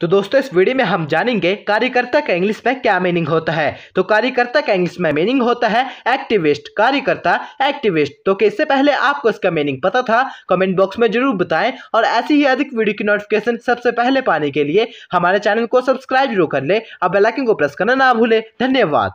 तो दोस्तों, इस वीडियो में हम जानेंगे कार्यकर्ता का इंग्लिश में क्या मीनिंग होता है। तो कार्यकर्ता का इंग्लिश में मीनिंग होता है एक्टिविस्ट कार्यकर्ता एक्टिविस्ट तो इससे पहले आपको इसका मीनिंग पता था कमेंट बॉक्स में ज़रूर बताएँ और ऐसी ही अधिक वीडियो की नोटिफिकेशन सबसे पहले पाने के लिए हमारे चैनल को सब्सक्राइब ज़रूर कर ले। और बेलाइकिन को प्रेस करना ना भूले। धन्यवाद।